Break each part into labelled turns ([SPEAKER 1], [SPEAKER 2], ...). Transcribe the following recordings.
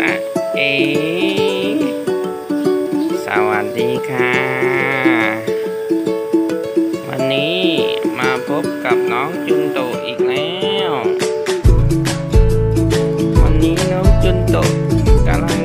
[SPEAKER 1] นะเอสวัสดีค่ะ วันนี้มาพบกับน้องจุนโตอีกแล้ว วันนี้น้องจุนโตกำลังใช้ง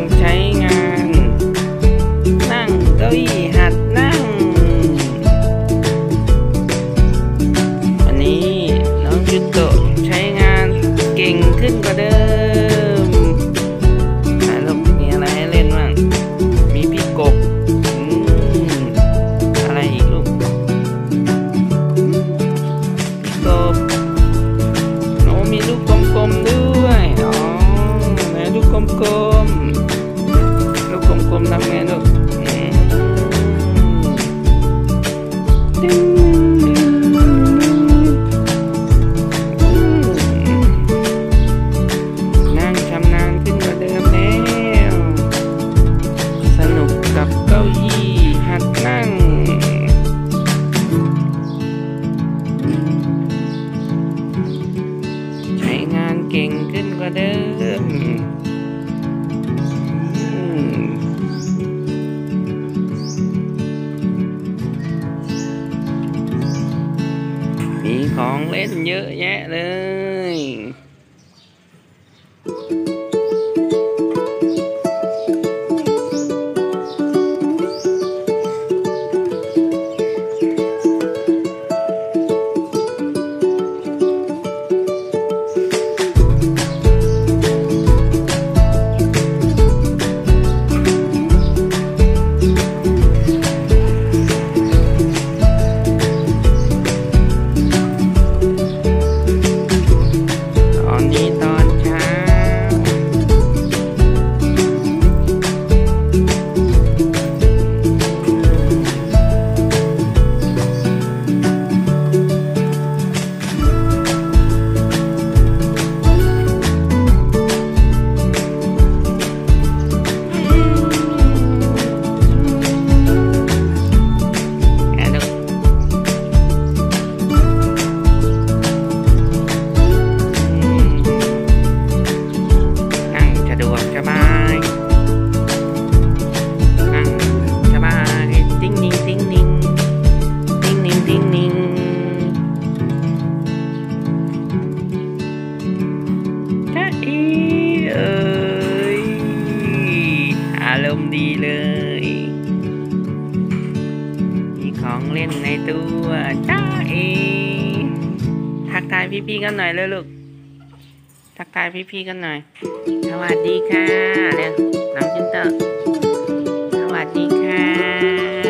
[SPEAKER 1] นาญขึ้นกว่าเดิมแล้ว สนุกกับเก้าอี้หัดนั่ง ใช้งานเก่งขึ้นกว่าเดิม มีของเล่นเยอะแยะเลย ดีเลย มีของเล่นในตัวจ้าเอ ทักทายพี่ๆกันหน่อยเลยลูก ทักทายพี่ๆกันหน่อย สวัสดีค่ะเร็วน้องจินเตอร์ สวัสดีค่ะ